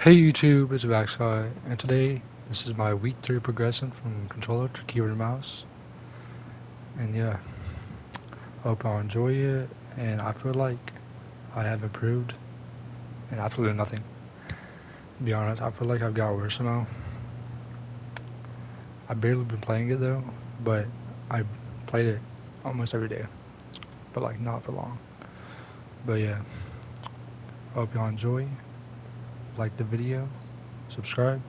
Hey YouTube, it's Vaxcot, and today this is my week 3 progression from controller to keyboard and mouse. And yeah, I hope y'all enjoy it, and I feel like I have improved in absolutely nothing. To be honest, I feel like I've got worse now. I've barely been playing it though, but I played it almost every day. But like not for long. But yeah, I hope y'all enjoy like the video, subscribe,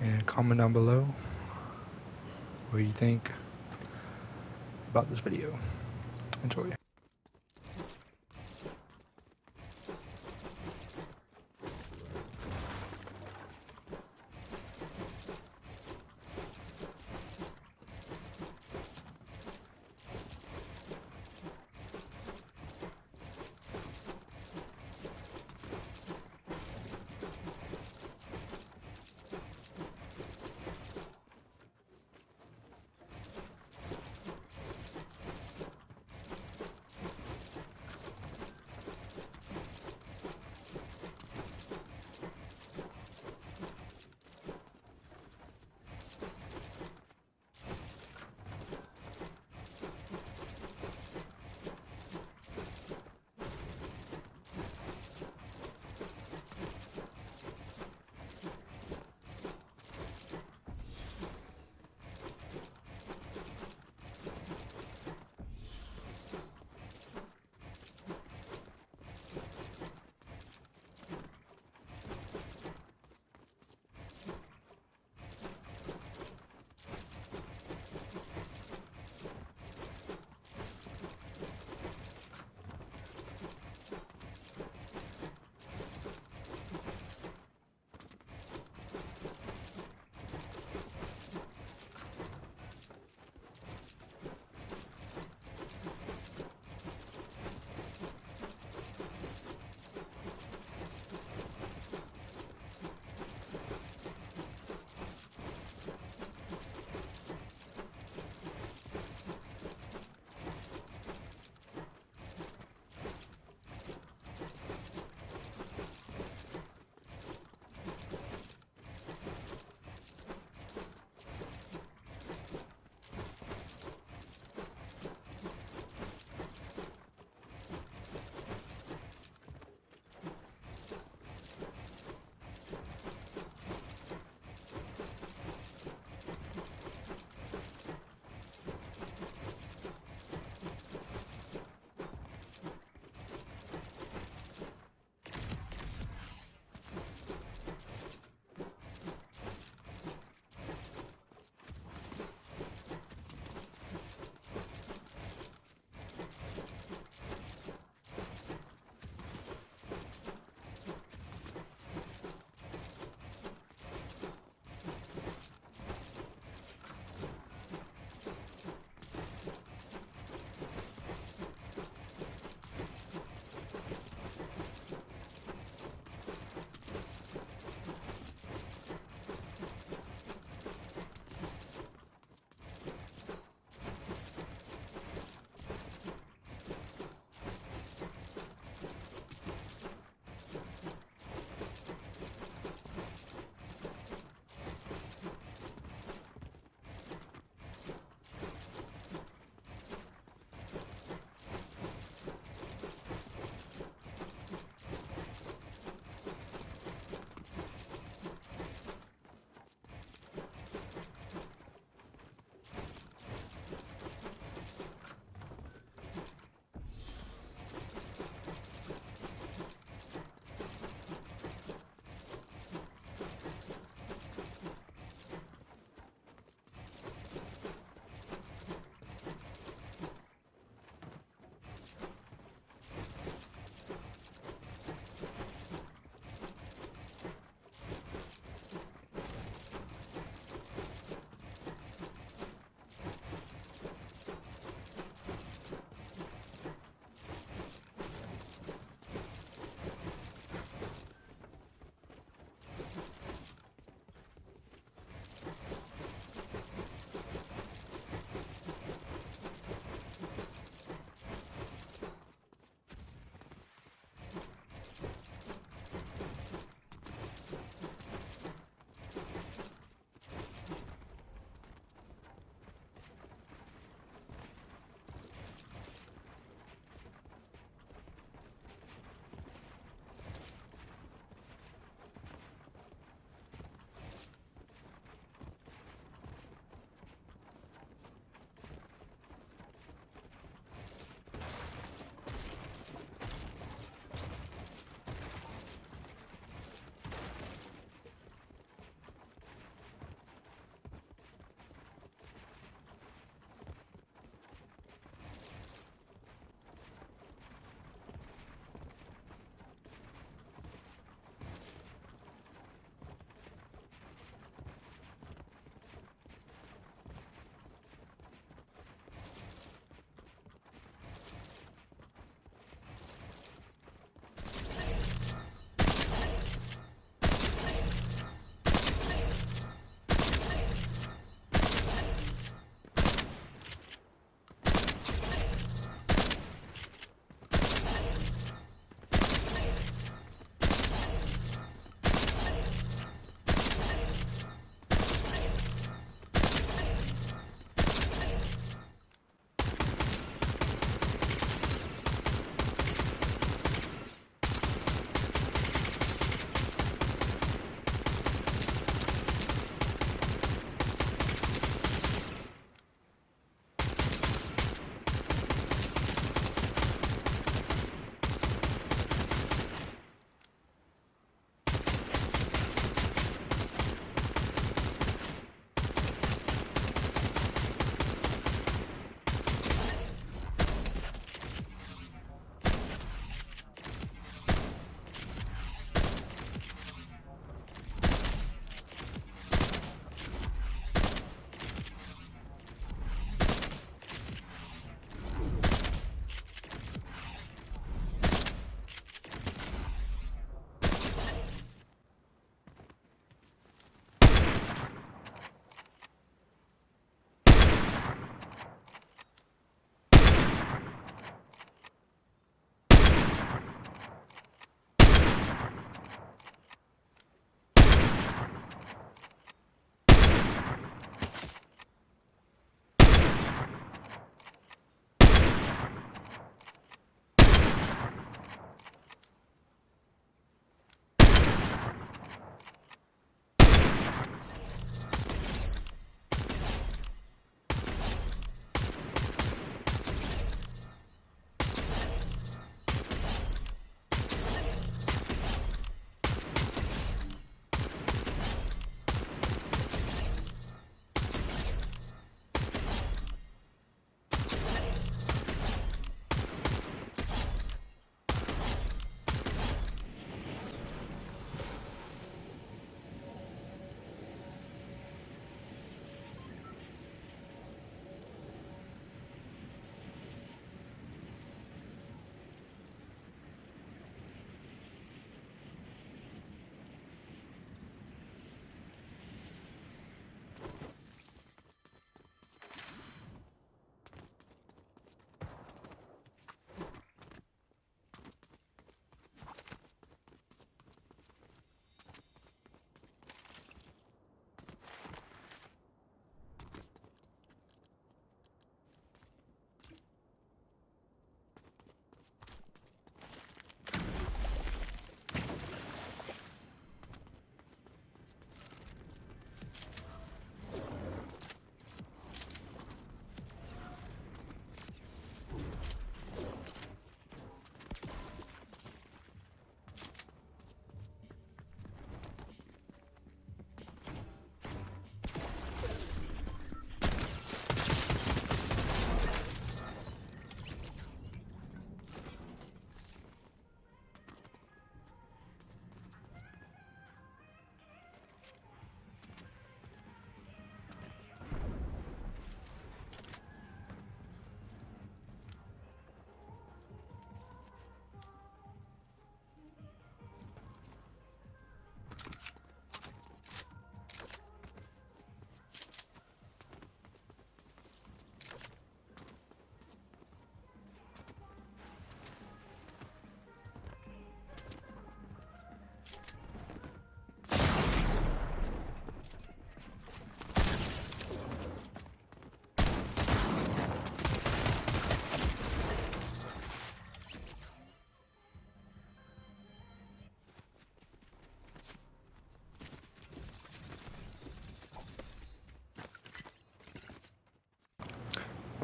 and comment down below what you think about this video. Enjoy.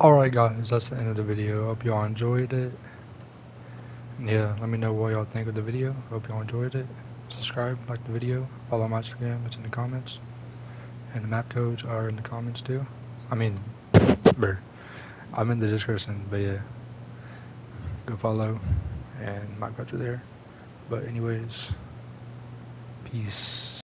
Alright guys, that's the end of the video. Hope y'all enjoyed it. Yeah, let me know what y'all think of the video. Hope y'all enjoyed it. Subscribe, like the video, follow my Instagram, it's in the comments. And the map codes are in the comments too. I mean. I'm in the description, but yeah. Go follow and my codes are there. But anyways, peace.